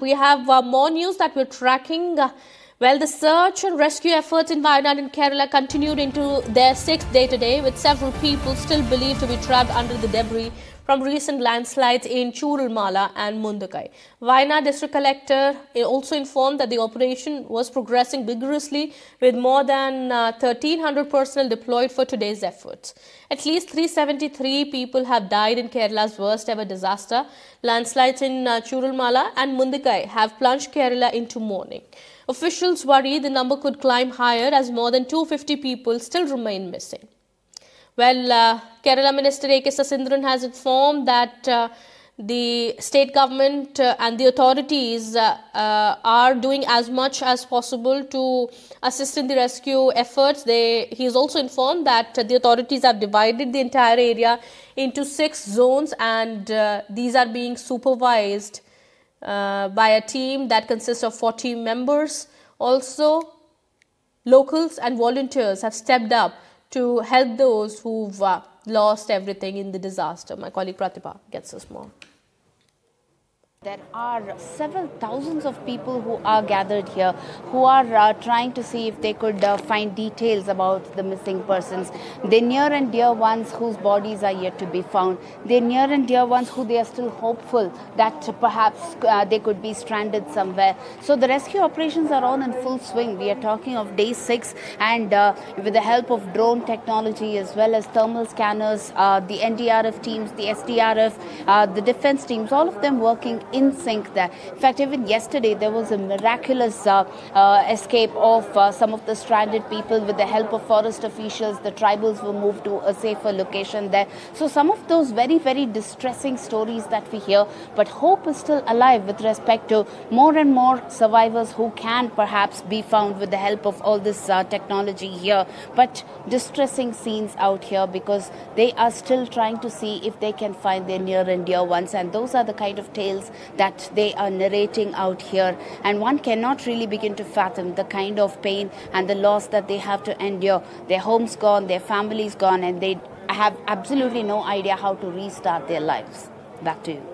We have uh, more news that we're tracking. Uh, well, the search and rescue efforts in Wayanad and Kerala continued into their sixth day today, with several people still believed to be trapped under the debris from recent landslides in Chooralmala and Mundakkai. Wayanad District Collector also informed that the operation was progressing vigorously with more than uh, 1300 personnel deployed for today's efforts. At least 373 people have died in Kerala's worst ever disaster. Landslides in uh, Chooralmala and Mundakkai have plunged Kerala into mourning. Officials worry the number could climb higher as more than 250 people still remain missing. Well, uh, Kerala Minister A.K. Saseendran has informed that uh, the state government uh, and the authorities uh, uh, are doing as much as possible to assist in the rescue efforts. They, he is also informed that the authorities have divided the entire area into six zones and uh, these are being supervised by a team that consists of 40 members. Also, locals and volunteers have stepped up to help those who've uh, lost everything in the disaster. My colleague Pratibha gets us more. There are several thousands of people who are gathered here who are uh, trying to see if they could uh, find details about the missing persons. They're near and dear ones whose bodies are yet to be found. They're near and dear ones who they are still hopeful that perhaps uh, they could be stranded somewhere. So the rescue operations are on in full swing. We are talking of day six and uh, with the help of drone technology as well as thermal scanners, uh, the NDRF teams, the SDRF, uh, the defense teams, all of them working in sync there. In fact, even yesterday there was a miraculous uh, uh, escape of uh, some of the stranded people with the help of forest officials. The tribals were moved to a safer location there. So some of those very, very distressing stories that we hear, but hope is still alive with respect to more and more survivors who can perhaps be found with the help of all this uh, technology here. But distressing scenes out here because they are still trying to see if they can find their near and dear ones. And those are the kind of tales that they are narrating out here. And one cannot really begin to fathom the kind of pain and the loss that they have to endure. Their homes gone, their families gone, and they have absolutely no idea how to restart their lives. Back to you.